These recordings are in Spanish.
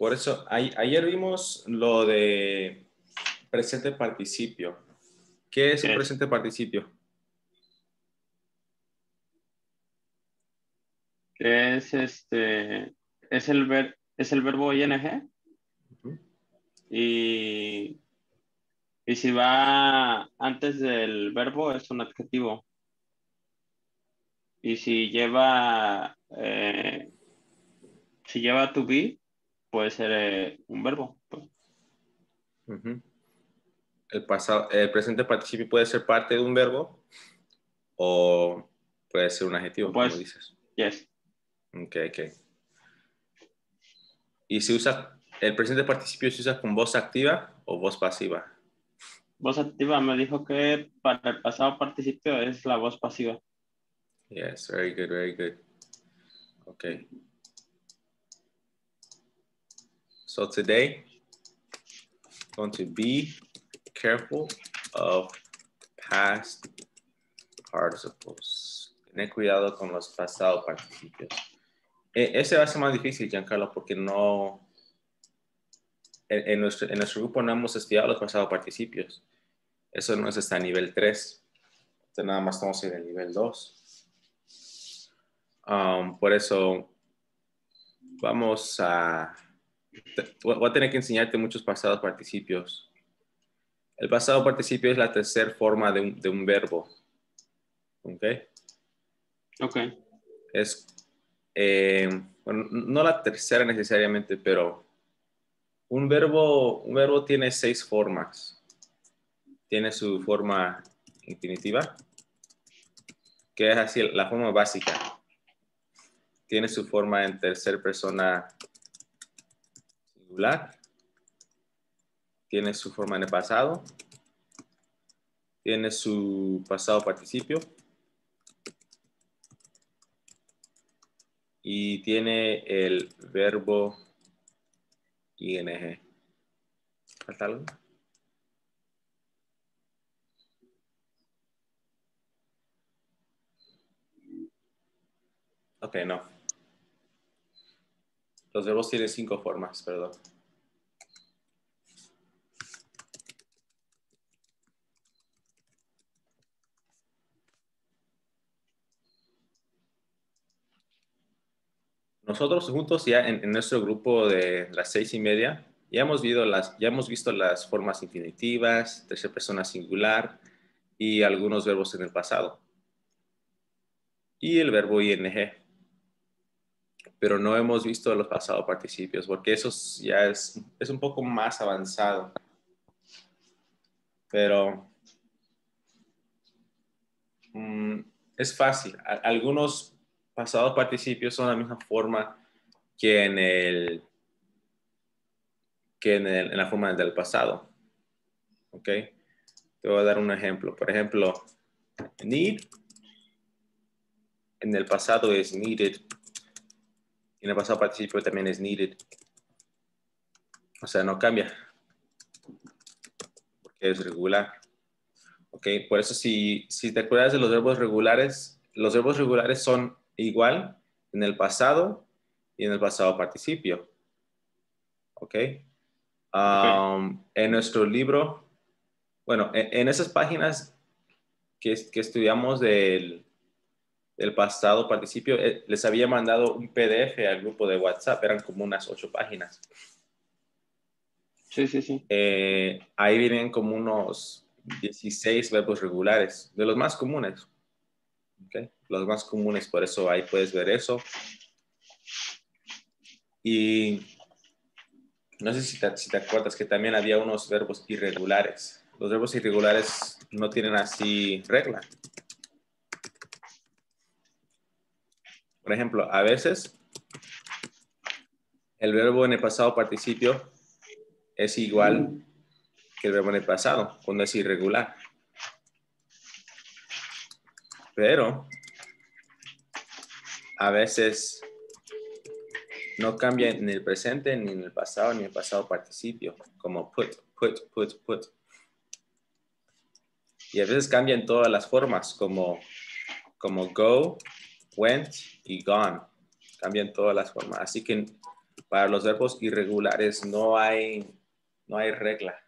Por eso, ayer vimos lo de presente participio. ¿Qué es un presente participio? Es este, es el, ver, es el verbo ing. y, y si va antes del verbo es un adjetivo. Y si lleva, eh, si lleva to be, puede ser eh, un verbo. El, pasado, el presente participio puede ser parte de un verbo o puede ser un adjetivo, pues, como dices. Yes. Ok, ok. ¿Y se usa, el presente participio se usa con voz activa o voz pasiva? Voz activa me dijo que para el pasado participio es la voz pasiva. Yes, very good, very good. Okay. So today, going to be careful of past participles. Tener cuidado con los pasados participios. E, ese va a ser más difícil, Giancarlo, porque no... En, nuestro, en nuestro grupo no hemos estudiado los pasados participios. Eso no es hasta nivel 3. Entonces nada más estamos en el nivel 2. Um, por eso vamos a... Voy a tener que enseñarte muchos pasados participios. El pasado participio es la tercera forma de un, de un verbo. ¿Ok? Ok. Es, eh, bueno, no la tercera necesariamente, pero un verbo, un verbo tiene seis formas. Tiene su forma infinitiva, que es así la forma básica tiene su forma en tercera persona singular, tiene su forma en el pasado, tiene su pasado participio y tiene el verbo ing. ¿Falta algo? No. Los verbos tienen cinco formas, perdón. Nosotros juntos ya en, nuestro grupo de las seis y media ya hemos, visto las, ya hemos visto las formas infinitivas, tercera persona singular y algunos verbos en el pasado. Y el verbo ing pero no hemos visto los pasados participios, porque eso ya es, es un poco más avanzado. Pero mm, es fácil. algunos pasados participios son la misma forma que en el que en, en la forma del pasado. ¿Ok? Te voy a dar un ejemplo. Por ejemplo, need en el pasado es needed y en el pasado participio también es needed. O sea, no cambia. Porque es regular. Ok, por eso si, si te acuerdas de los verbos regulares, los verbos regulares son igual en el pasado y en el pasado participio. Ok. Um, en nuestro libro, bueno, en, esas páginas que, que estudiamos del, del pasado participio, eh, les había mandado un PDF al grupo de WhatsApp, eran como unas ocho páginas. Sí, sí, sí. Eh, ahí vienen como unos 16 verbos regulares, de los más comunes. Okay. Los más comunes, por eso ahí puedes ver eso. Y no sé si te, si te acuerdas que también había unos verbos irregulares. Los verbos irregulares no tienen así regla. Por ejemplo, a veces el verbo en el pasado participio es igual que el verbo en el pasado, cuando es irregular. Pero a veces no cambia en el presente, ni en el pasado, ni en el pasado participio, como put, put, put, put. Y a veces cambian todas las formas, como, como go, went y gone. Cambian todas las formas. Así que para los verbos irregulares no hay, no hay regla.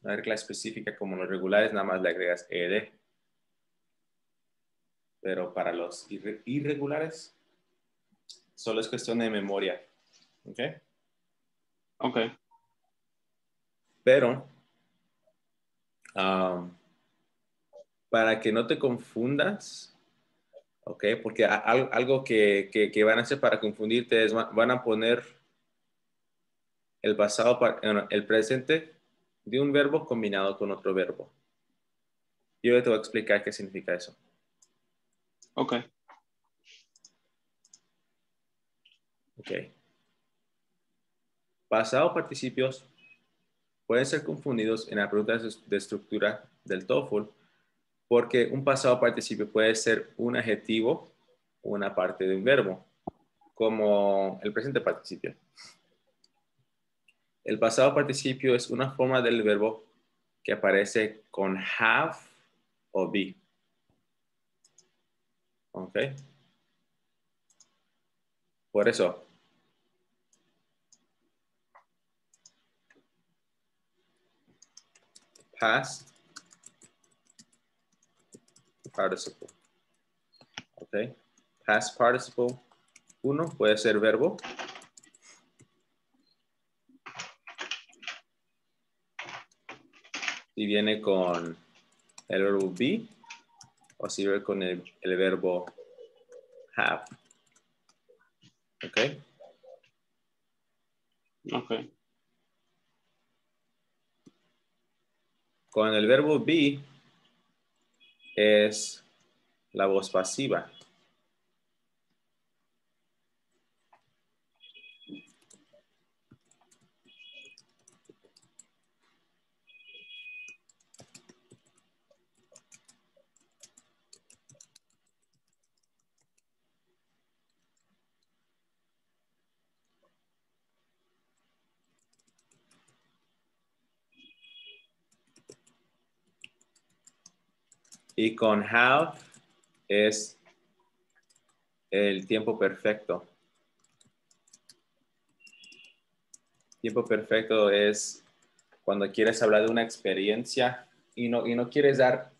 No hay regla específica como los regulares, nada más le agregas ed. Pero para los irregulares, solo es cuestión de memoria. ¿Ok? Ok. Pero, um, para que no te confundas, ¿ok? Porque algo que, que, van a hacer para confundirte es, van a poner el pasado, el presente de un verbo combinado con otro verbo. Yo te voy a explicar qué significa eso. Ok. Ok. Pasado participios pueden ser confundidos en la pregunta de estructura del TOEFL porque un pasado participio puede ser un adjetivo una parte de un verbo, como el presente participio. El pasado participio es una forma del verbo que aparece con have o be. ¿Ok? Por eso. Past participle. Ok. Past participle. Uno puede ser verbo. Si viene con el verbo be o si viene con el, el verbo have. Ok. Ok. Con el verbo be es la voz pasiva. Y con have es el tiempo perfecto. Tiempo perfecto es cuando quieres hablar de una experiencia y no, y no quieres dar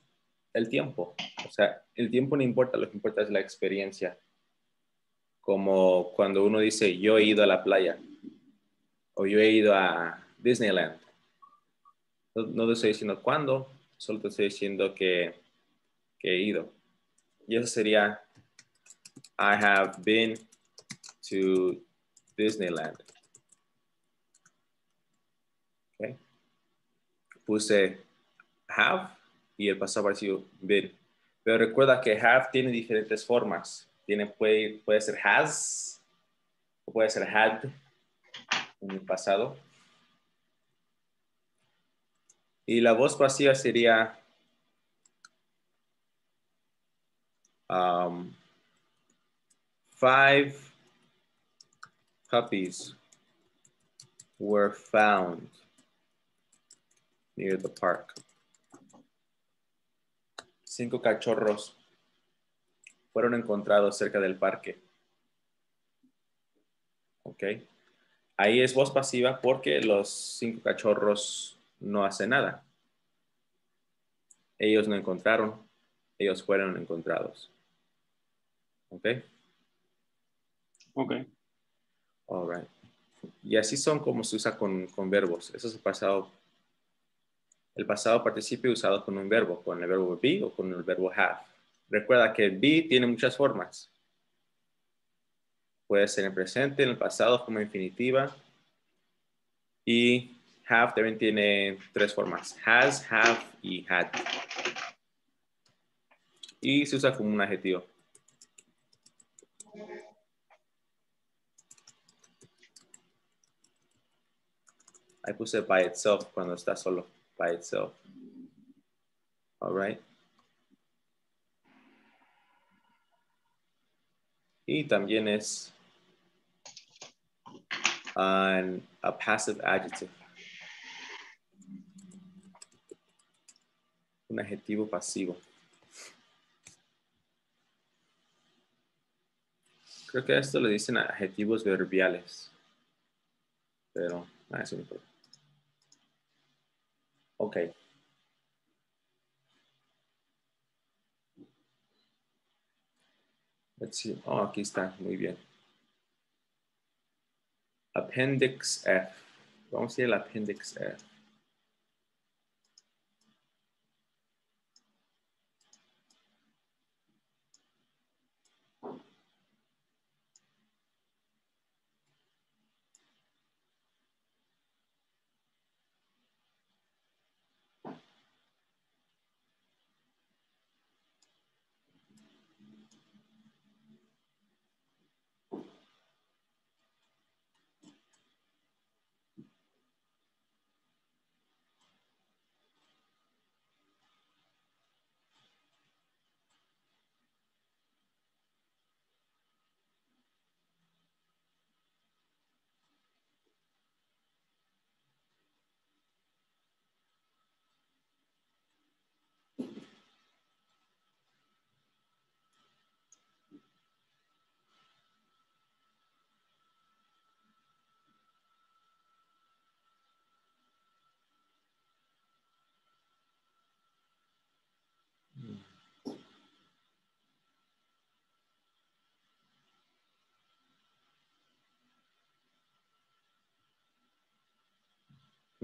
el tiempo. O sea, el tiempo no importa, lo que importa es la experiencia. Como cuando uno dice, yo he ido a la playa o yo he ido a Disneyland. No, no te estoy diciendo cuándo, solo te estoy diciendo que que he ido. Y eso sería, I have been to Disneyland. Okay. Puse have y el pasado parecido been. Pero recuerda que have tiene diferentes formas. Tiene, puede, puede ser has o puede ser had en el pasado. Y la voz pasiva sería um, five puppies were found near the park. Cinco cachorros fueron encontrados cerca del parque. Ok. Ahí es voz pasiva porque los cinco cachorros no hacen nada. Ellos no encontraron, ellos fueron encontrados. ¿Ok? Ok. All right. Y así son como se usa con, verbos. Eso es el pasado. El pasado participio usado con un verbo, con el verbo be o con el verbo have. Recuerda que be tiene muchas formas. Puede ser en presente, en el pasado como infinitiva. Y have también tiene tres formas. Has, have y had. Y se usa como un adjetivo. Ahí puse by itself cuando está solo, by itself. All right. Y también es an, a passive adjective. Un adjetivo pasivo. Creo que esto lo dicen adjetivos verbiales. pero nada, eso no importa. Ok. Let's see. Oh, aquí está, muy bien. Appendix F. Vamos a ir al Appendix F.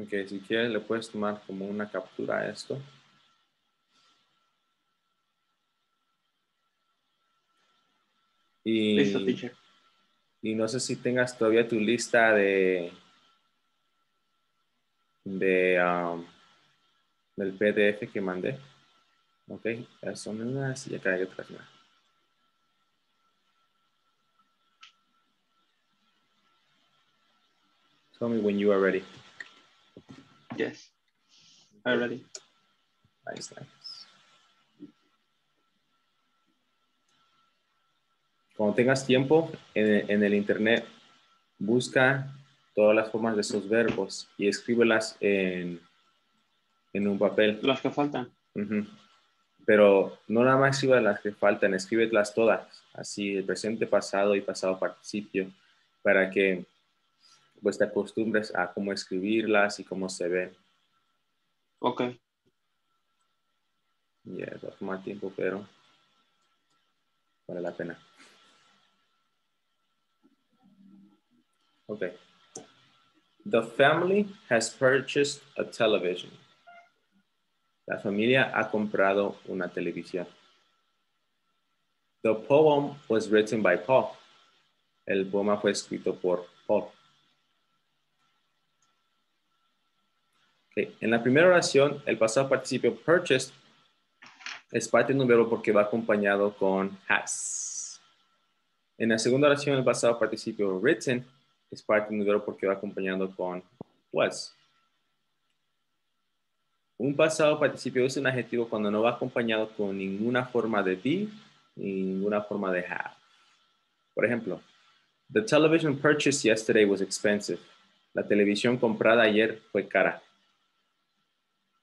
Ok, si quieres le puedes tomar como una captura a esto. Y, Listo, teacher. y no sé si tengas todavía tu lista de, de um, del PDF que mandé. Ok, son unas y acá hay otras más. Tell me when you are ready. Yes. Already. Nice, nice. Cuando tengas tiempo en, en el internet, busca todas las formas de esos verbos y escríbelas en, en un papel. Las que faltan. Pero no nada más escriba las que faltan, escríbelas todas, así el presente, pasado y pasado participio, para que pues te acostumbres a cómo escribirlas y cómo se ven. Ok. Y va a tomar tiempo, pero vale la pena. Okay. The family has purchased a television. La familia ha comprado una televisión. The poem was written by Paul. El poema fue escrito por Paul. Okay. En la primera oración, el pasado participio purchased es parte de un verbo porque va acompañado con has. En la segunda oración, el pasado participio written es parte de un verbo porque va acompañado con was. Un pasado participio es un adjetivo cuando no va acompañado con ninguna forma de be ni ninguna forma de have. Por ejemplo, the television purchased yesterday was expensive. La televisión comprada ayer fue cara.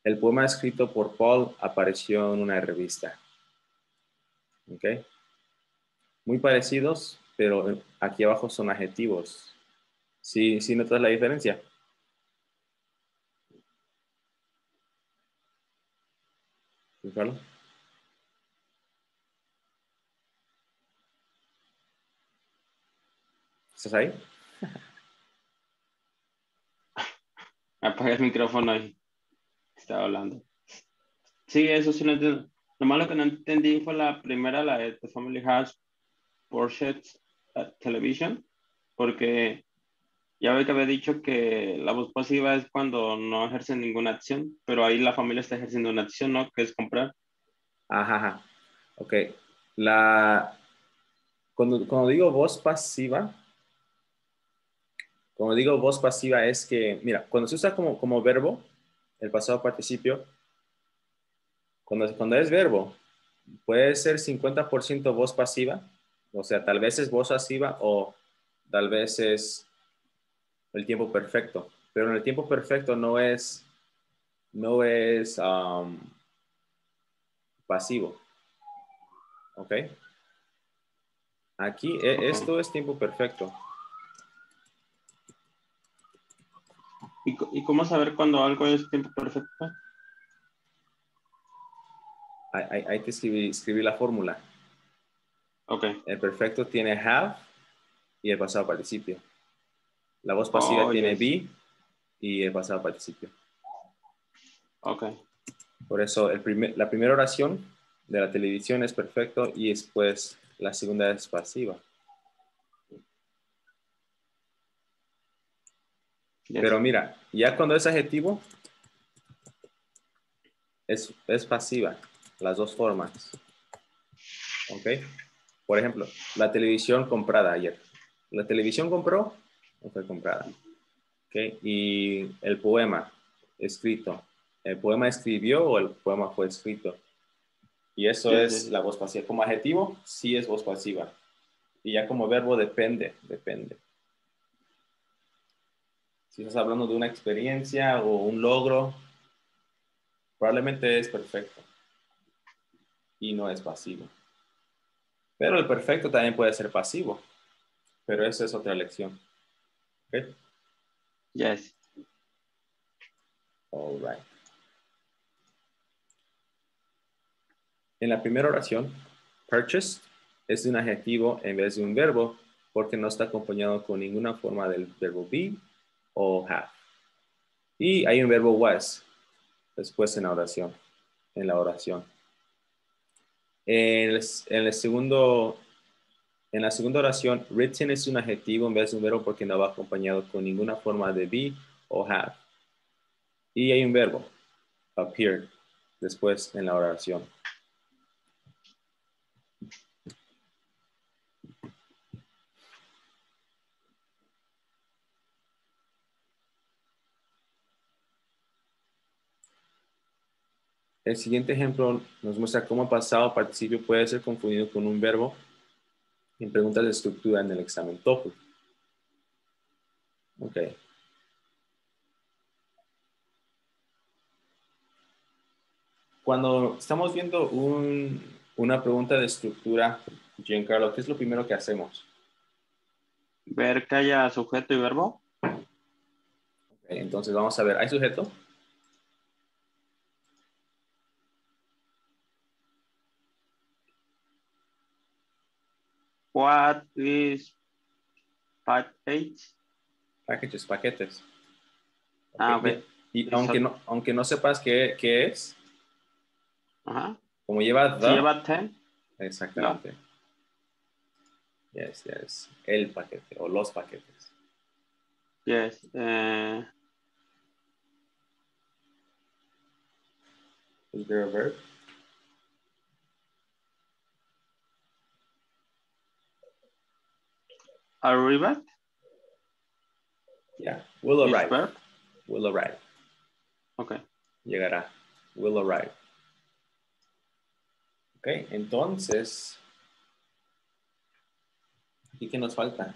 El poema escrito por Paul apareció en una revista. ¿Ok? Muy parecidos, pero aquí abajo son adjetivos. ¿Sí, sí notas la diferencia? ¿Estás ahí? Apaga el micrófono y estaba hablando. Sí, eso sí lo entiendo. Lo malo que no entendí fue la primera, la de The Family Has Porsche Television, porque ya ve que había dicho que la voz pasiva es cuando no ejerce ninguna acción, pero ahí la familia está ejerciendo una acción, ¿no? Que es comprar. Ajá, ajá. Ok. La... Cuando, cuando digo voz pasiva, cuando digo voz pasiva es que, mira, cuando se usa como, como verbo, el pasado participio, cuando, cuando es verbo, puede ser 50% voz pasiva, o sea, tal vez es voz pasiva o tal vez es el tiempo perfecto, pero en el tiempo perfecto no es, no es um, pasivo. ¿Ok? Aquí, e- esto es tiempo perfecto. ¿Y, y cómo saber cuando algo es tiempo perfecto? Ahí, hay que escribir, escribir la fórmula. Ok. El perfecto tiene have y el pasado participio. La voz pasiva Oh, tiene yes. be y el pasado participio. Ok. Por eso el primer- la primera oración de la televisión es perfecto y después la segunda es pasiva. Yes. Pero mira, ya cuando es adjetivo, es, es pasiva, las dos formas. ¿Ok? Por ejemplo, la televisión comprada ayer. ¿La televisión compró o fue comprada? ¿Ok? Y el poema escrito. ¿El poema escribió o el poema fue escrito? Y eso es la voz pasiva. Como adjetivo, sí es voz pasiva. Y ya como verbo, depende, depende. Si estás hablando de una experiencia o un logro, probablemente es perfecto y no es pasivo. Pero el perfecto también puede ser pasivo, pero esa es otra lección. ¿Ok? Yes. All right. En la primera oración, purchased es un adjetivo en vez de un verbo porque no está acompañado con ninguna forma del verbo be o have. Y hay un verbo was después en la oración. En la oración. En el, segundo, en la segunda oración, written es un adjetivo en vez de un verbo porque no va acompañado con ninguna forma de be o have. Y hay un verbo, appear, después en la oración. El siguiente ejemplo nos muestra cómo el pasado participio puede ser confundido con un verbo en preguntas de estructura en el examen TOEFL. Ok. Cuando estamos viendo un- una pregunta de estructura, Giancarlo, ¿qué es lo primero que hacemos? Ver que haya sujeto y verbo. Ok, entonces vamos a ver, ¿hay sujeto? What is package? Packages, paquetes. Ah, Ok, ok. Y aunque no, aunque no sepas qué, qué es, Ajá. como lleva the, lleva 10. exactamente. Yes, yes. El paquete o los paquetes. Yes. Eh, Is there a verb? Arriba. Yeah. Will arrive. verb. Will arrive. Ok. Llegará. Will arrive. Ok, entonces. ¿Y qué nos falta?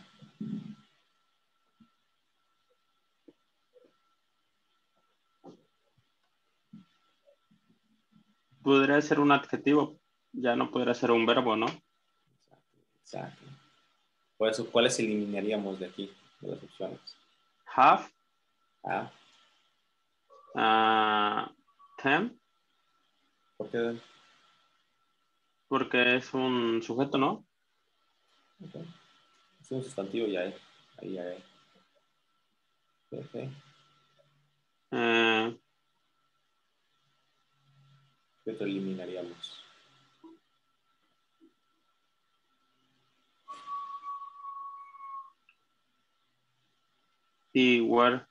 Podría ser un adjetivo. Ya no podría ser un verbo, ¿no? Exacto. Eso, ¿cuáles eliminaríamos de aquí, de las opciones? Have. Ah, ah, 10. porque Porque es un sujeto, ¿no? ok. es un sustantivo ya hay. Ahí ya hay. Ok. Eh, ¿Qué otro eliminaríamos? Y where.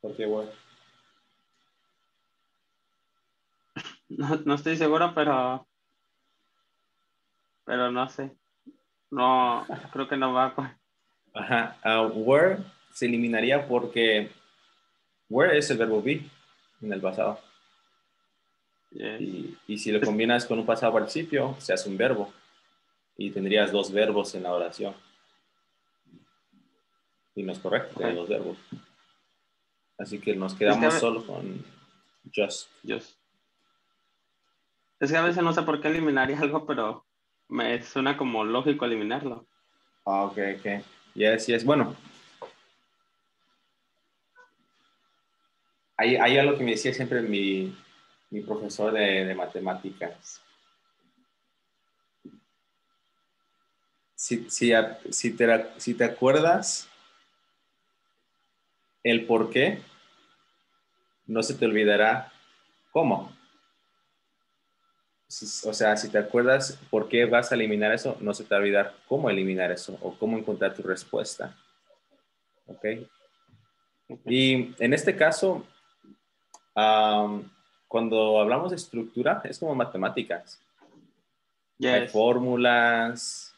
Porque, bueno, No, no estoy seguro, pero. Pero no sé. No, creo que no va con. Ajá. were se eliminaría porque were es el verbo be en el pasado. Yes. Y, y si lo combinas con un pasado participio, se hace un verbo. Y tendrías dos verbos en la oración. Y no es correcto, dos verbos. Así que nos quedamos ve- solo con just. Yes. Es que a veces no sé por qué eliminaría algo, pero me suena como lógico eliminarlo. Ah, ok, ok. Yes, yes. Bueno. hay, hay algo que me decía siempre mi, mi profesor de, de matemáticas. Si, si, si, te, si te acuerdas el por qué, no se te olvidará cómo. O sea, si te acuerdas por qué vas a eliminar eso, no se te va a olvidar cómo eliminar eso o cómo encontrar tu respuesta. ¿Ok? Y en este caso, cuando hablamos de estructura, es como matemáticas. Hay fórmulas,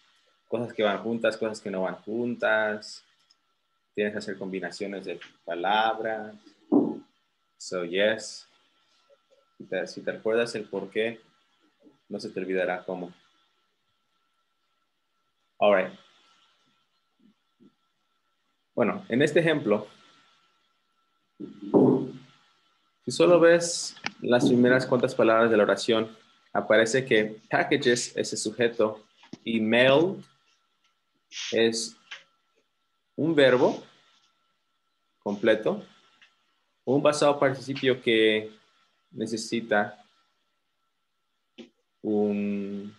cosas que van juntas, cosas que no van juntas. Tienes que hacer combinaciones de palabras. So, yes. Si te, si acuerdas el por qué, no se te olvidará cómo. All right. Bueno, en este ejemplo, si solo ves las primeras cuantas palabras de la oración, aparece que packages es el sujeto y mail es un verbo completo, un pasado participio que necesita un,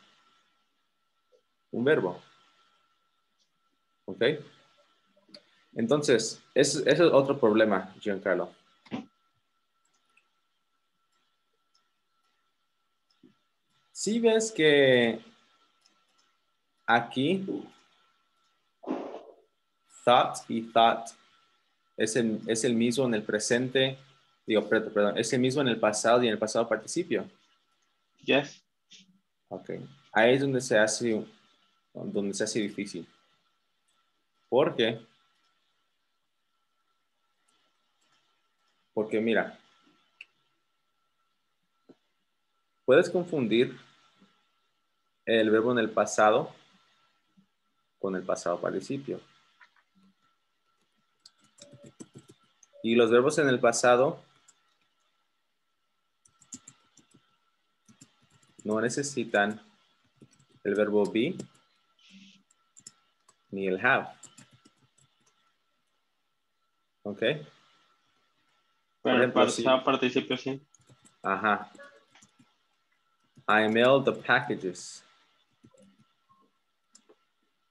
un verbo. ¿Ok? Entonces, ese es otro problema, Giancarlo. Si ves que aquí thought y thought es el, es el mismo en el presente, digo, perdón, es el mismo en el pasado y en el pasado participio. Yes. Ok. Ahí es donde se hace, donde se hace difícil. ¿Por qué? Porque mira, puedes confundir el verbo en el pasado con el pasado participio. Y los verbos en el pasado no necesitan el verbo be ni el have. ¿Ok? Pero el pasado participio sí. Ajá. I mailed the packages.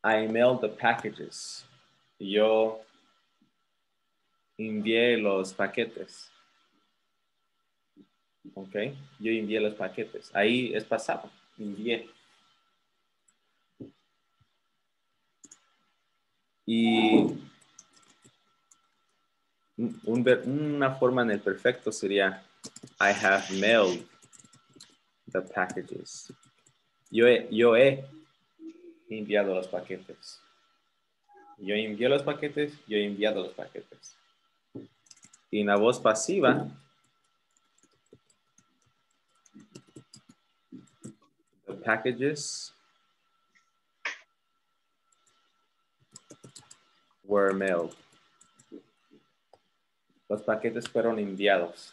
I mailed the packages. Yo envié los paquetes. Ok, yo envié los paquetes. Ahí es pasado, envié. Y una forma en el perfecto sería I have mailed the packages. Yo he, yo he enviado los paquetes. Yo envié los paquetes, yo he enviado los paquetes. Y en la voz pasiva, the packages were mailed. Los paquetes fueron enviados.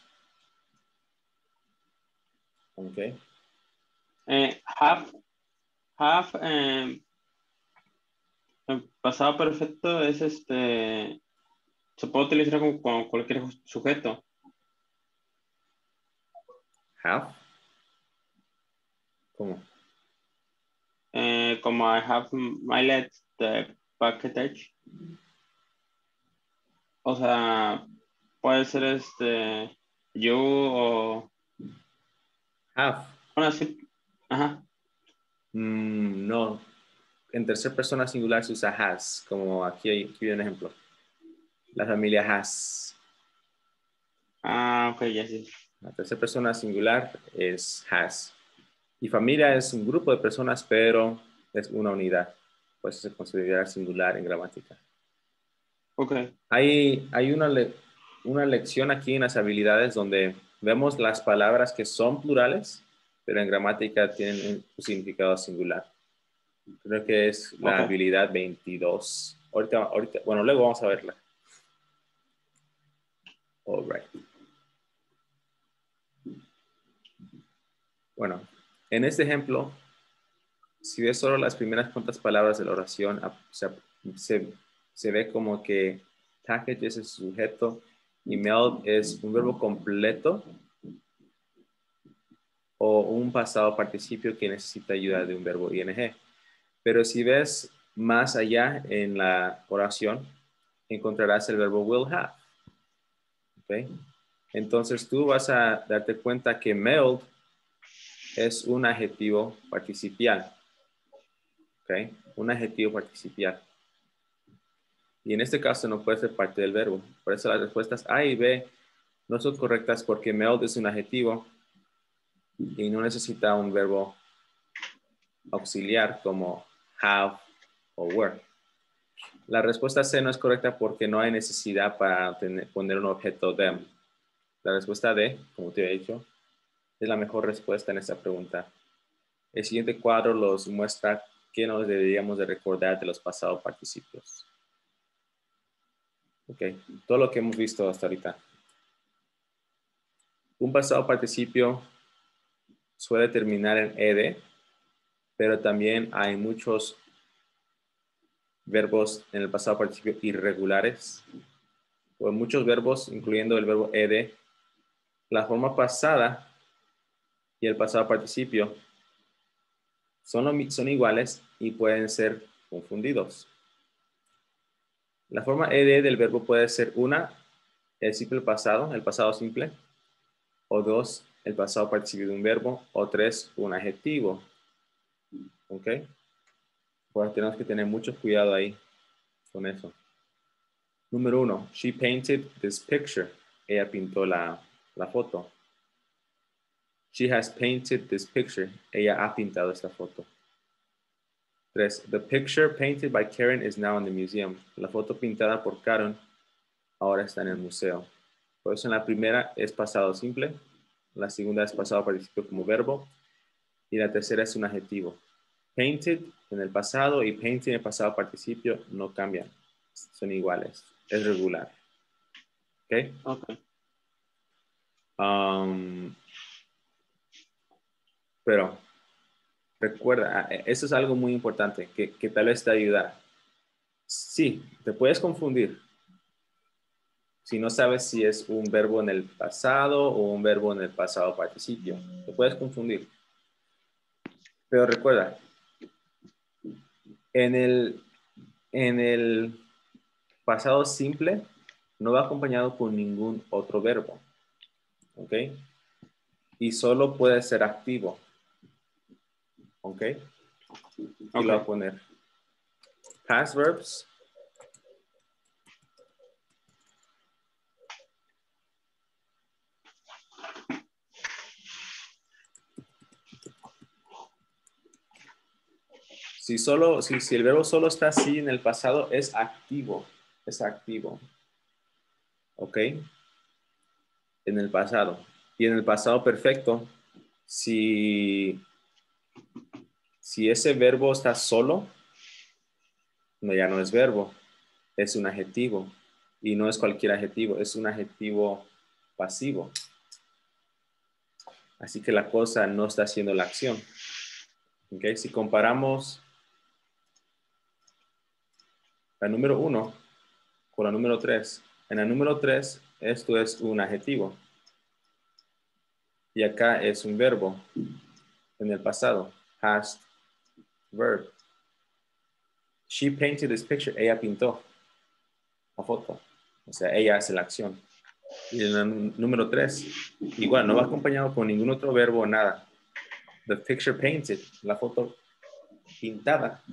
Ok. Eh, have, have, eh, pasado perfecto es este, se puede utilizar con, cualquier sujeto. Have. ¿Cómo? Eh, como I have mailed the package. O sea, puede ser este, yo o Have. Ahora sí. Ajá. Mm, no. En tercera persona singular se usa has, como aquí aquí hay un ejemplo. La familia has. Ah, ok, ya sí. La tercera persona singular es has. Y familia es un grupo de personas, pero es una unidad. Pues se considera singular en gramática. Ok. Hay, hay una, una lección aquí en las habilidades donde vemos las palabras que son plurales, pero en gramática tienen un significado singular. Creo que es la habilidad 22. Ahorita, ahorita, bueno, luego vamos a verla. All right. Bueno, en este ejemplo, si ves solo las primeras cuantas palabras de la oración, se, se, se ve como que package es el sujeto y meld es un verbo completo o un pasado participio que necesita ayuda de un verbo ing. Pero si ves más allá en la oración, encontrarás el verbo will have. Entonces tú vas a darte cuenta que meld es un adjetivo participial. Un adjetivo participial. Y en este caso no puede ser parte del verbo. Por eso las respuestas A y B no son correctas porque meld es un adjetivo y no necesita un verbo auxiliar como have o were. La respuesta C no es correcta porque no hay necesidad para poner un objeto them. La respuesta D, como te he dicho, es la mejor respuesta en esta pregunta. El siguiente cuadro los muestra qué nos deberíamos de recordar de los pasados participios. Ok, todo lo que hemos visto hasta ahorita. Un pasado participio suele terminar en ed, pero también hay muchos verbos en el pasado participio irregulares, o muchos verbos, incluyendo el verbo ed. La forma pasada y el pasado participio son, son iguales y pueden ser confundidos. La forma ed del verbo puede ser una, el simple pasado, el pasado simple, o dos, el pasado participio de un verbo, o tres, un adjetivo. ¿Ok? Pues tenemos que tener mucho cuidado ahí con eso. Número uno, she painted this picture. Ella pintó la, la foto. She has painted this picture. Ella ha pintado esta foto. Tres, the picture painted by Karen is now in the museum. La foto pintada por Karen ahora está en el museo. Por eso en la primera es pasado simple, la segunda es pasado participio como verbo y la tercera es un adjetivo. Painted en el pasado y painted en el pasado participio no cambian, son iguales, es regular. ¿Ok? Ok. Um, pero recuerda, eso es algo muy importante que, que tal vez te ayuda. Sí, te puedes confundir, si no sabes si es un verbo en el pasado o un verbo en el pasado participio. Te puedes confundir. Pero recuerda, en el, en el pasado simple no va acompañado con ningún otro verbo. ¿Ok? Y solo puede ser activo. ¿Ok? Y lo voy a poner. Past verbs Si, solo, si, el verbo solo está así en el pasado, es activo. Es activo. ¿Ok? En el pasado. Y en el pasado perfecto, si, si ese verbo está solo, no, ya no es verbo, es un adjetivo. Y no es cualquier adjetivo, es un adjetivo pasivo. Así que la cosa no está haciendo la acción. ¿Ok? Si comparamos la número uno con la número tres. En la número tres, esto es un adjetivo. Y acá es un verbo en el pasado. Past verb. She painted this picture. Ella pintó la foto. O sea, ella hace la acción. Y en el número tres, igual, no va acompañado con ningún otro verbo o nada. The picture painted, la foto pintada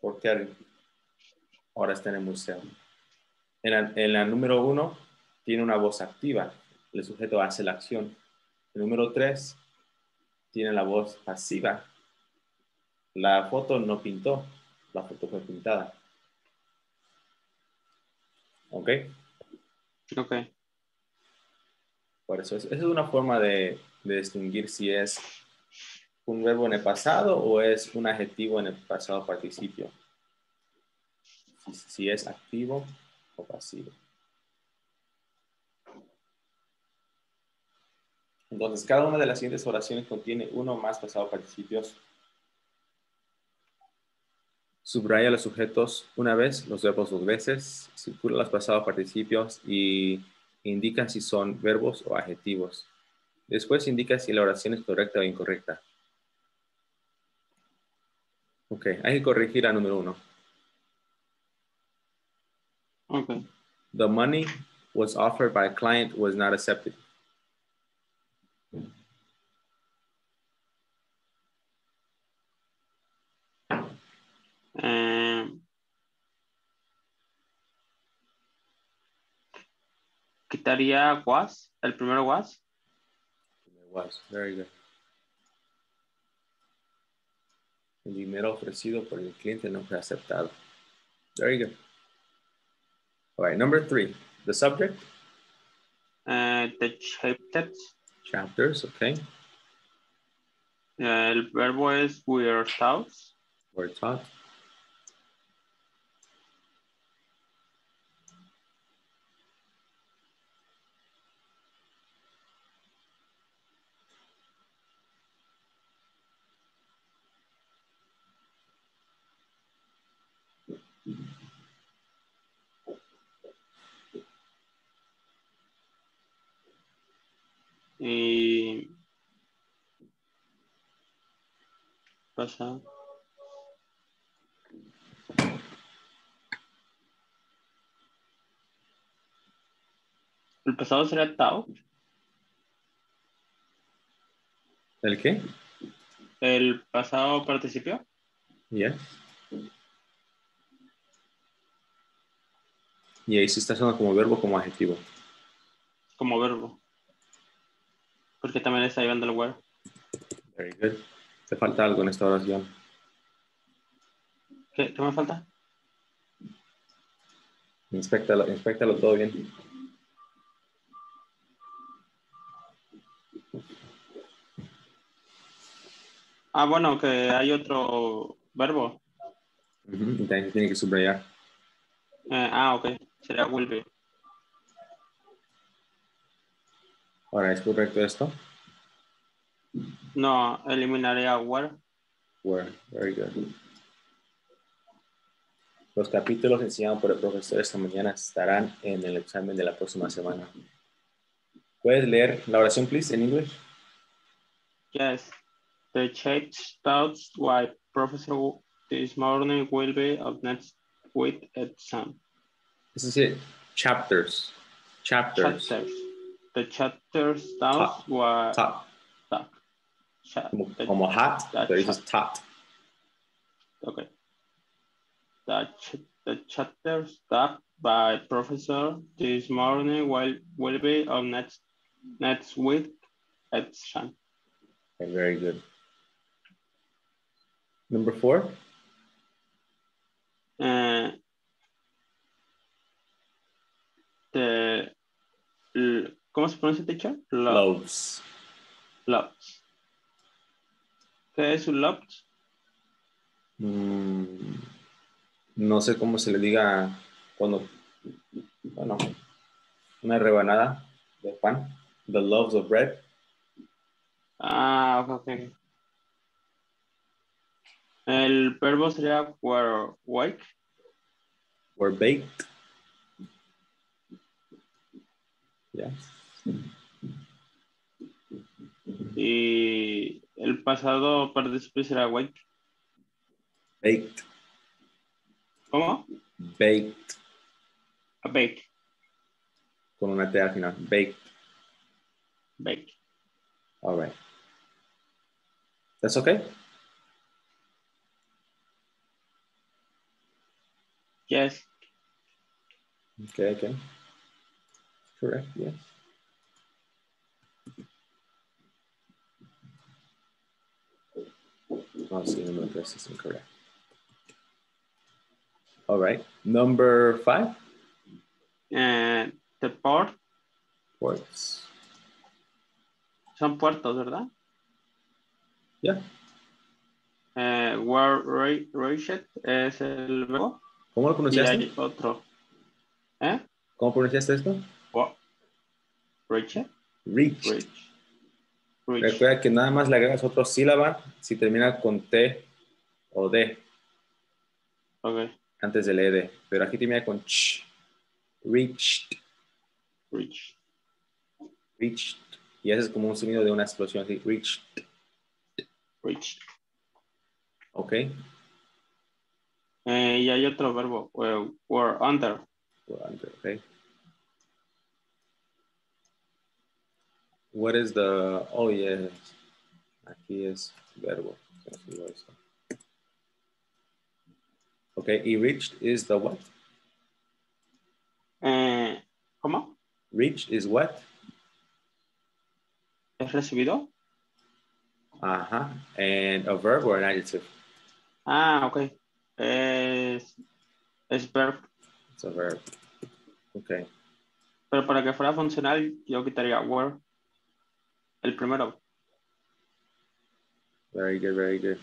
por ahora está en el museo. En la, número uno, tiene una voz activa. El sujeto hace la acción. El número tres, tiene la voz pasiva. La foto no pintó, la foto fue pintada. ¿Ok? Ok. Por eso, esa es una forma de, de distinguir si es un verbo en el pasado o es un adjetivo en el pasado participio si es activo o pasivo. Entonces, cada una de las siguientes oraciones contiene uno o más pasado participios. Subraya los sujetos una vez, los verbos dos veces, circula los pasados participios y indican si son verbos o adjetivos. Después indica si la oración es correcta o incorrecta. Ok, hay que corregir a número uno. Ok. The money was offered by a client was not accepted. Eh, quitaría was, el primero was. It was, very good. El dinero ofrecido por el cliente no fue aceptado. Very good. All right, number three, the subject, Uh, the chapters. chapters, okay, Eh, el verbo es were taught. were taught. Pasa. El pasado sería taught. ¿El qué? El pasado participio. Yes. Y ahí sí está sonando como verbo como adjetivo. como verbo. Porque también está llevando el where. Very good. Te falta algo en esta oración. ¿Qué, ¿Qué me falta? Inspectalo, inspectalo todo bien. Ah, bueno, que hay otro verbo. También se tiene que subrayar. Eh, ah, ok. Sería will be. Ahora, ¿es correcto esto? No, eliminaría where. Were. Very good. Los capítulos enseñados por el profesor esta mañana estarán en el examen de la próxima semana. ¿Puedes leer la oración, please, en inglés? Yes. The change thoughts why professor this morning will be of next week exam. Es decir, chapters. Chapters. Chapters. The chapters thoughts Top. taught. Como, como That's pero dices top. Okay. The, ch the chapters taught by professor this morning will, will be on next next week exam. Okay, very good. Number four. Eh, the, ¿Cómo se pronuncia, teacher? Lo- Loaves. Loves. ¿Qué es un loves? Mm, no sé cómo se le diga cuando, bueno, una rebanada de pan. The loaves of bread. Ah, ok. El verbo sería were wake. were baked. Yes. Y el pasado participio será wake. Baked. ¿Cómo? Baked. A bake. Con una T al final. Baked. Bake. All right. That's okay? Yes. Okay, okay. Correct, yes. See, number three is incorrect. All right, number five, Eh, the port ports. son puertos, ¿verdad? Yeah. Eh, were ra- reached es el verbo. ¿Cómo lo Y pronunciaste? hay otro. ¿Eh? ¿Cómo pronunciaste esto? Reached. Reached. Reach. Recuerda que nada más le agregas otra sílaba si termina con T o D Ok. antes del ED. Pero aquí termina con ch. Reached. Reach. Reached. Y ese es como un sonido de una explosión así. Reached. Reached. Ok. Eh, y hay otro verbo, were, were under. Were under, okay. What is the, oh yes, aquí es verbo. Okay, y reached is the what? Eh, ¿Cómo? Reached is what? ¿Es recibido? Ajá, and a verb or an adjective? Ah, ok. Es, es verb. It's a verb. Okay. Pero para que fuera funcional, yo quitaría were. El primero. Very good, very good.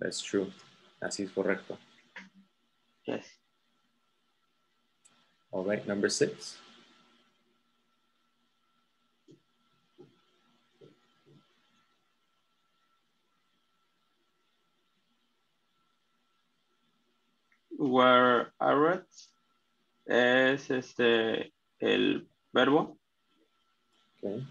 That's true. Así es correcto. Yes. All right, number six. Were arrest es este el verbo. Okay.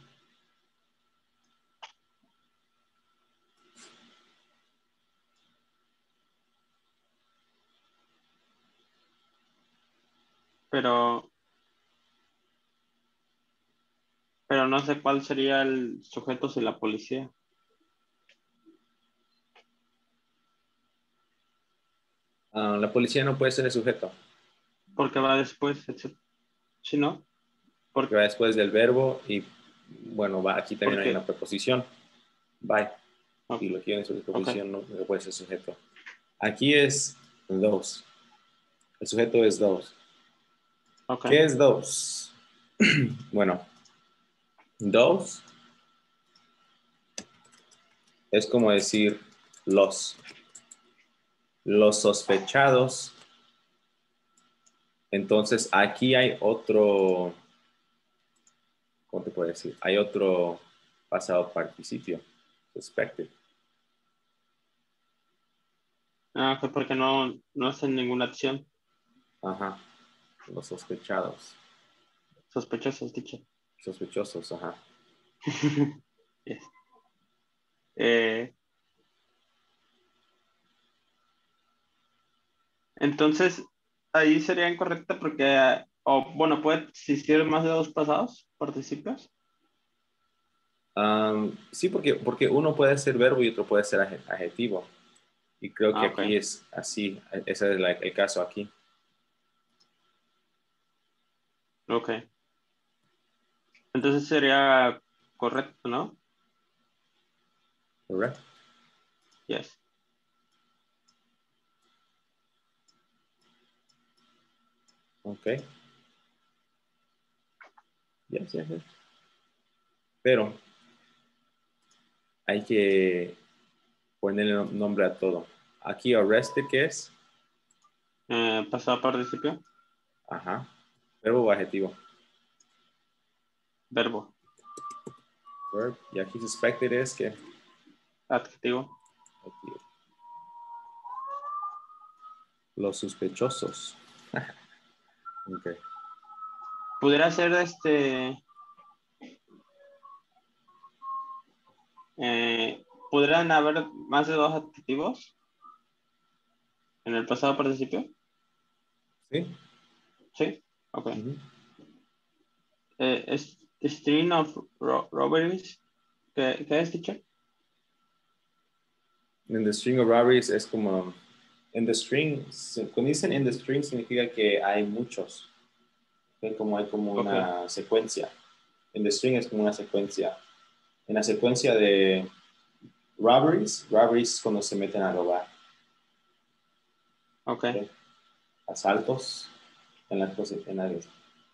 Pero pero no sé cuál sería el sujeto si la policía. Ah, la policía no puede ser el sujeto, Porque va después, etc. ¿Sí, no? porque va después del verbo y, bueno, va aquí también ¿Por hay una preposición. Bye. Ok. Y lo que tiene su preposición no, no puede ser sujeto. Aquí es those. El sujeto es those. Ok. ¿Qué es those? bueno, those es como decir los. Los sospechados. Entonces, aquí hay otro, ¿cómo te puedo decir? Hay otro pasado participio, suspected. Ah, ok, porque no, no hacen ninguna acción. Ajá. Los sospechados. Sospechosos, dicho. Sospechosos, ajá. Yes. Eh, entonces, ahí sería incorrecta porque, o bueno, puede existir más de dos pasados participios. Sí, porque, porque uno puede ser verbo y otro puede ser adje- adjetivo. Y creo que Ah, ok. aquí es así, ese es la- el caso aquí. Ok. Entonces sería correcto, ¿no? ¿Correcto? Yes. Ok. Yes, yes, yes. Pero hay que ponerle nom- nombre a todo. Aquí arrested, ¿qué es? Eh, pasado participio, Ajá. Verbo o adjetivo. verbo, Verb. Y aquí suspected es que adjetivo. Adjetivo. Los sospechosos. ok. Pudiera ser este. Eh, ¿Podrían haber más de dos adjetivos en el pasado participio? ¿Sí? Sí. Ok. Ujú. Eh, es string of ro- robberies. ¿Qué, qué es, teacher? In the string of robberies es como. In the string, cuando dicen in the string significa que hay muchos. Ok, Como hay como una secuencia. In the string es como una secuencia. En la secuencia de robberies, robberies es cuando se meten a robar. Ok. Ok. Asaltos, en la, en la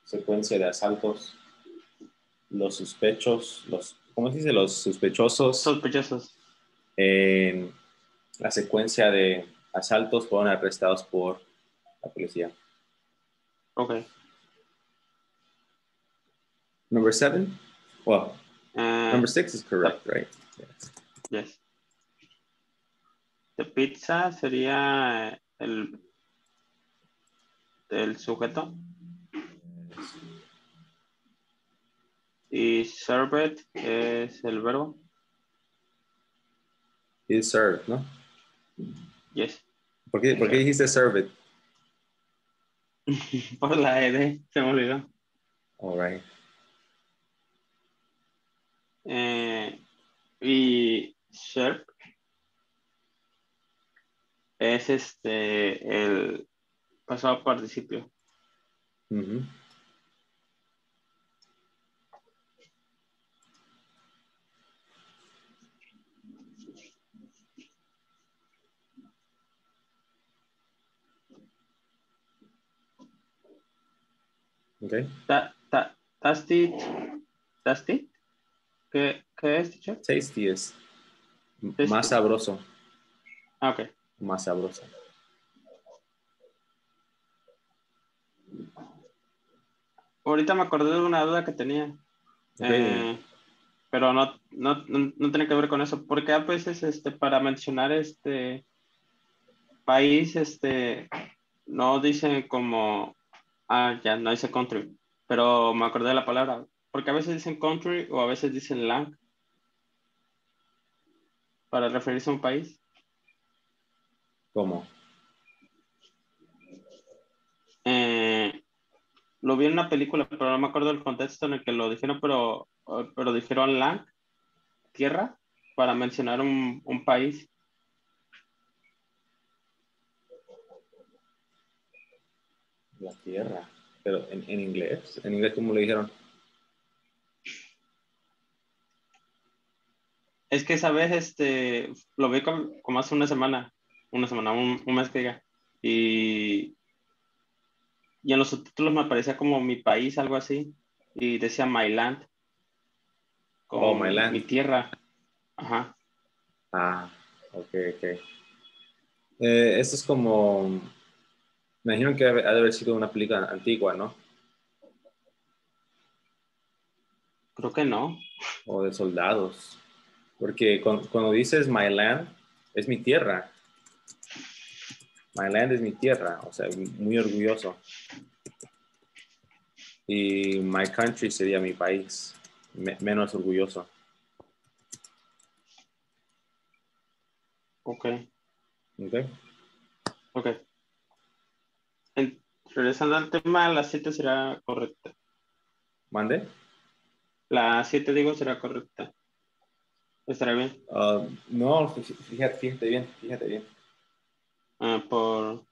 secuencia de asaltos, los sospechos, los, ¿cómo se dice? Los sospechosos. Sospechosos. en la secuencia de asaltos fueron arrestados por la policía. Okay. Number seven? Well, eh, number six is correct, ah, right? Yes. The pizza sería eh, el, el sujeto. Y served es el verbo. Is served, ¿no? Yes. ¿Por qué, ¿por qué dijiste served? Por la ED, se me olvidó. All right. Eh, y serve es este el pasado participio. Okay. Ta, ta, tasty, tasty. ¿Qué, qué es, teacher? Tasty es Tasty. más sabroso, Ah, ok. más sabroso. Ahorita me acordé de una duda que tenía. Ok. Eh, pero no, no, no, no tiene que ver con eso. Porque a veces este, para mencionar este país, este, no dicen como, ah, ya, no dice country, pero me acordé de la palabra. Porque a veces dicen country o a veces dicen land para referirse a un país. ¿Cómo? Eh, lo vi en una película, pero no me acuerdo del contexto en el que lo dijeron, pero, pero dijeron land, tierra, para mencionar un, un país. La tierra. Pero en, en inglés. ¿En inglés cómo le dijeron? Es que esa vez este, lo vi como, como hace una semana, una semana, un, un mes que diga, y, y en los subtítulos me aparecía como mi país, algo así, y decía my land. Como Oh, my land. Mi tierra. Ajá. Ah, ok, ok. Eh, esto es como. Me imagino que ha de haber sido una película antigua, ¿no? Creo que no. O de soldados. Porque cuando dices my land, es mi tierra. My land es mi tierra, o sea, muy orgulloso. Y my country sería mi país, me- menos orgulloso. Ok, ¿Ok? ok. Regresando al tema, la 7 será correcta. ¿Mande? La 7, digo, será correcta. Estará bien. Ah, no, fí- fíjate, fíjate bien, fíjate bien. Ah, por.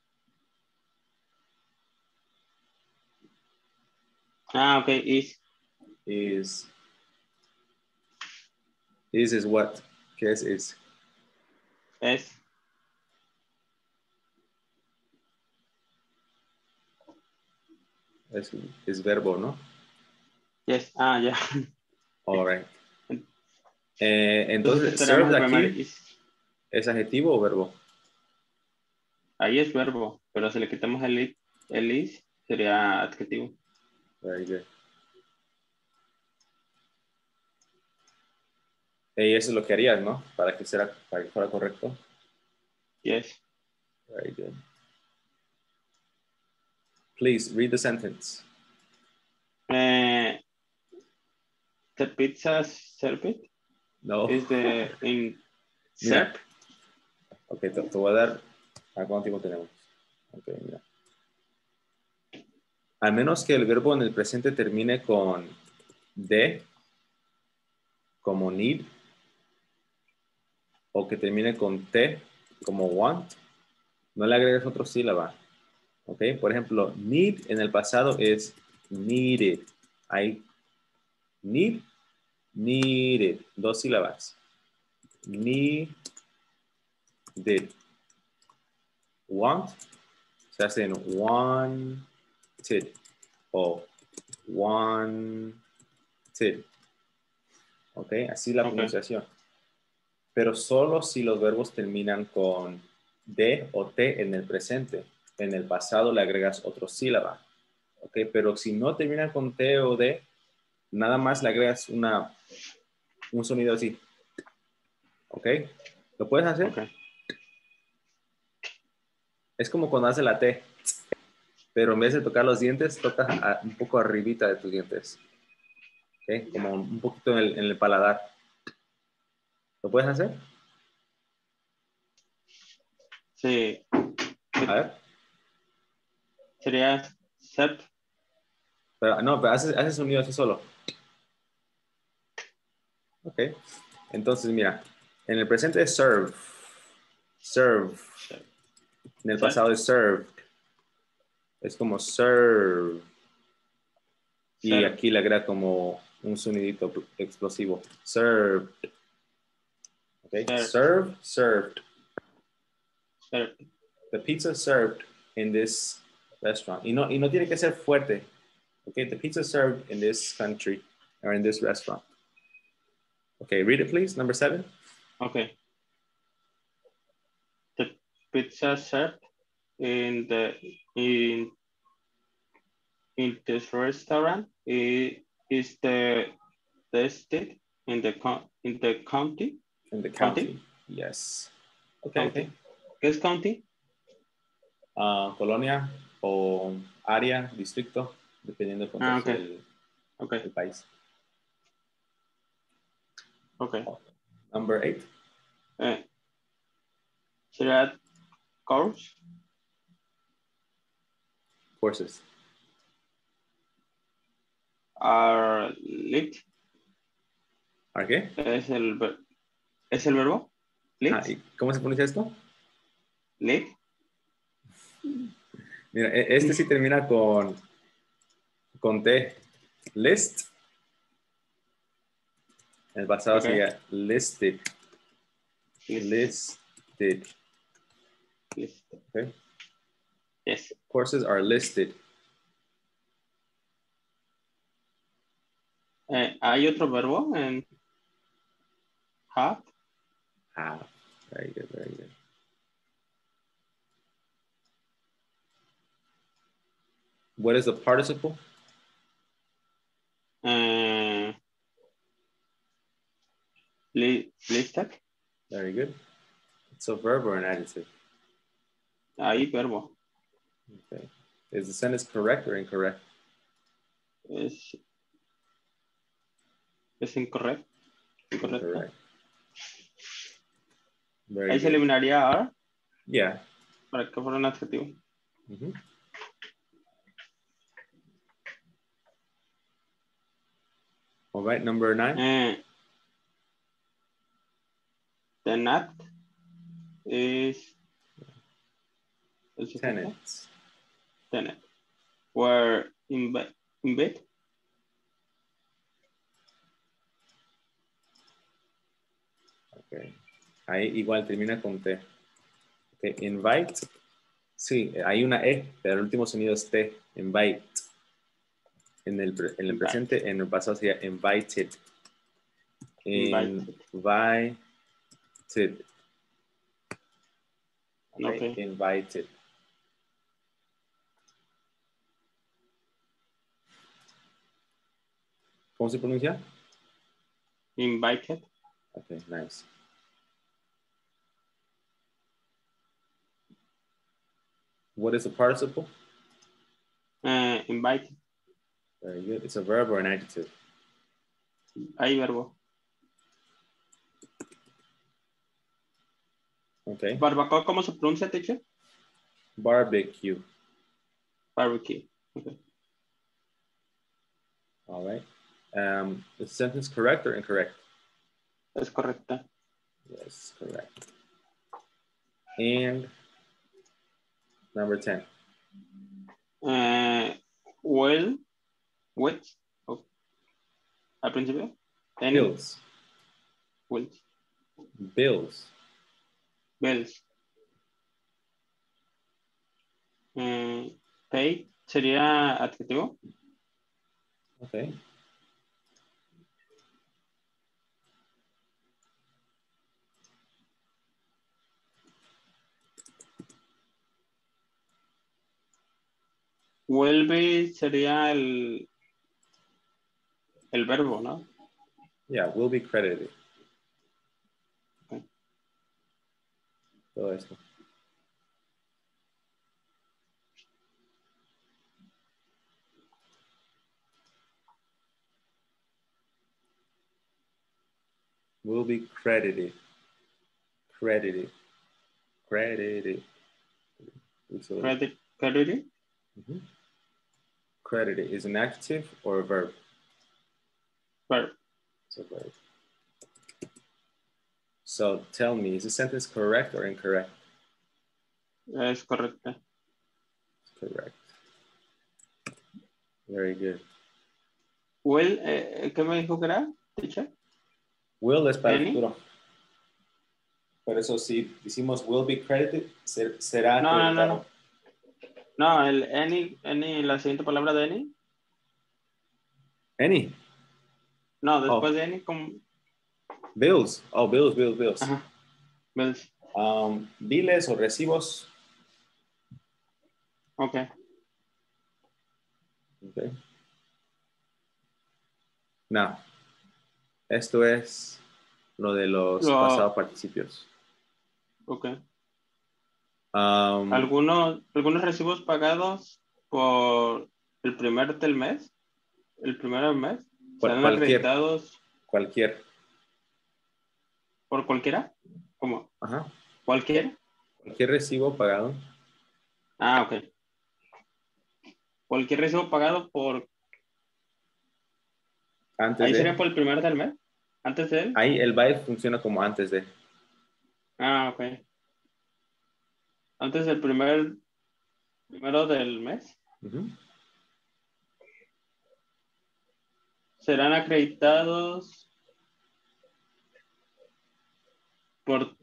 Ah, ok, is. Is. Is is what? ¿Qué es is? Es. Es, es verbo, ¿no? Yes. Ah, ya. All right. Eh, entonces, served aquí is. es adjetivo o verbo? Ahí es verbo, pero si le quitamos el, el is, sería adjetivo. Very good. Y eso es lo que harías, ¿no? Para que, será, para que fuera correcto. Yes. Very good. Please read the sentence. Eh, the pizza served No. is the in served. Ok, te, te voy a dar. ¿A cuánto tiempo tenemos? Ok, mira. Al menos que el verbo en el presente termine con de, como need, o que termine con te, como want, no le agregues otra sílaba. Ok, por ejemplo, need en el pasado es needed. Hay need, needed, dos sílabas. Needed. Want se hace en wanted o wanted. ¿Ok? Así la pronunciación. Pero solo si los verbos terminan con de o te en el presente. En el pasado le agregas otra sílaba. ¿Ok? Pero si no terminan con te o de, nada más le agregas una, un sonido así. ¿Ok? ¿Lo puedes hacer? Es como cuando hace la T, pero en vez de tocar los dientes, tocas a- un poco arribita de tus dientes. ¿ok? Como un poquito en el, en el paladar. ¿Lo puedes hacer? Sí. A ver. Sería set. Pero, no, pero haces, haces sonido así solo. Ok. Entonces, mira, en el presente es serve. Serve. En el pasado es served. Es como serve. Y aquí le agrega como un sonidito explosivo. Served. Ok. Served. Served, served. The pizza served in this restaurant. Y no, y no tiene que ser fuerte. Okay, the pizza served in this country or in this restaurant. Okay, read it please, number seven. Okay. The pizza served in the in in this restaurant i- is the tested in the in the county. In the County? county. Yes. Okay, County. okay. ¿Qué county? Ah, colonia o área, distrito, dependiendo del Ah, contexto ok. del, Okay, del país. okay. Number eight. Eh, sería course, Courses. are lit, ¿Are qué? es el es el verbo. Lit, Ah, ¿y ¿Cómo se pronuncia esto? lit, Mira, e- este sí termina con, con T. List. El pasado Ok. sería listed. Listed. lit. Okay. Yes. Courses are listed. Eh, ¿Hay otro verbo en have? Ah, very good, very good. What is the participle? Li- listed. Very good. It's a verb or an adjective. Hay verbo. Okay. Is the sentence correct or incorrect? Es, es incorrecto. Incorrecto. Correct. Very Ahí se good. eliminaría are Yeah. para que fuera un adjetivo. Mhm. All right, number nine. Eh, the nut is. Tenants. Tenant. Were in, be- in bed. Okay. Ahí igual termina con T. Okay. Invite. Sí, hay una E, pero el último sonido es T. Invite. En el, en el presente, en el pasado sería invited. Invited. Invited. Okay, Ok. Invited. ¿Cómo se pronuncia? Invited. Okay, nice. What is the participle? Eh, invited. Very good. It's a verb or an adjective. Hay verbo. Okay. Barbacoa, ¿cómo se pronuncia, teacher? Barbecue. Barbecue. Okay. All right. Um, is the sentence correct or incorrect? Es correcta. Yes, correct. And number 10. Eh, well, which, oh, al principio, Bills. which, Bills. bells. Eh, pay sería adjetivo. Okay. Vuelve sería el, el verbo, ¿no? Yeah, will be credited. Okay. Todo esto. will be credited. Credited. Credited. So- Credit, credited. Mhm. Credited is an adjective or a verb? Verb. So tell me, is the sentence correct or incorrect? Es correcto. Correct. Very good. Will, eh, ¿qué me dijo que era, teacher? Will es para el futuro. Por eso si decimos will be credited, ser- será No, no, no, no. No, el any, any, la siguiente palabra de any. Any. No, después de any, como. Bills. Oh, bills, bills, bills. Ajá. Bills. Um, biles o recibos. Ok. Okay. No. Esto es lo de los Lo- pasados participios. Ok. Um, Algunos, algunos recibos pagados por el primer del mes. El primero del mes. Serán cualquier. cualquier. por cualquiera. ¿Cómo? Ajá. ¿Cualquiera? Cualquier recibo pagado. Ah, ok. Cualquier recibo pagado por. Antes Ahí de. sería por el primer del mes. Antes de él. Ahí el byte funciona como antes de. Ah, ok. Antes del primer. Primero del mes. Ujú. Serán acreditados por,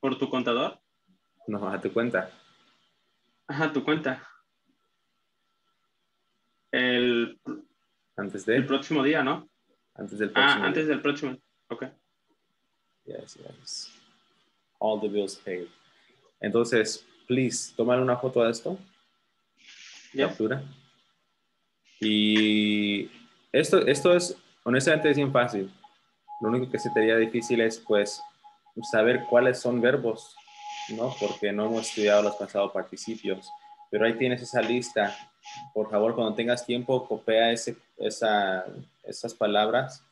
por tu contador. No, a tu cuenta. Ajá, tu cuenta. El, Antes el de. próximo día, ¿no? Antes del próximo. Ah, antes del próximo. Ok. Yes, yes. All the bills paid. Entonces, please, tomar una foto de esto. Captura. Y esto, esto es, honestamente, es bien fácil. Lo único que se te haría difícil es, pues, saber cuáles son verbos, ¿no? Porque no hemos estudiado los pasados participios. Pero ahí tienes esa lista. Por favor, cuando tengas tiempo, copia ese, esa, esas palabras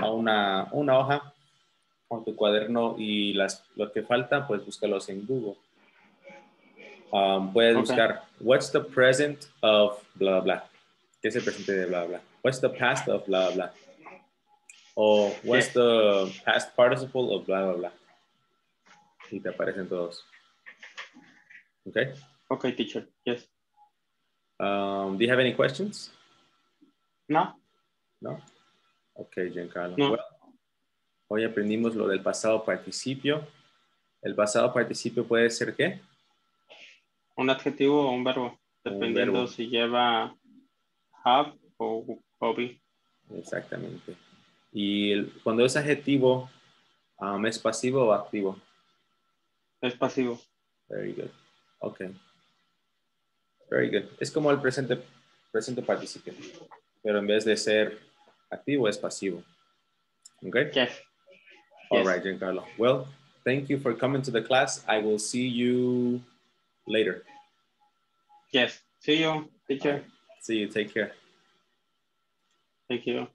a una, una hoja con tu cuaderno y las, lo que falta, pues búscalos en Google. Um, puedes Ok. buscar, what's the present of bla, bla, bla. ¿Qué es el presente de bla, bla? What's the past of bla, bla, bla? O what's the past participle of bla, bla, bla. Y te aparecen todos. ¿Ok? Ok, teacher. Yes. Um, do you have any questions? No. No. Ok, Giancarlo. No. Well, hoy aprendimos lo del pasado participio. El pasado participio puede ser qué? Un adjetivo o un verbo. Un Dependiendo verbo. si lleva have o, be. Exactamente. Y el- cuando es adjetivo, um, ¿es pasivo o activo? Es pasivo. Very good. Ok. Very good. Es como el presente, presente participio, pero en vez de ser activo es pasivo. Okay? Yes. All Yes. right, Giancarlo. Well, thank you for coming to the class. I will see you later. Yes. See you, teacher. See you. Take care. Thank you.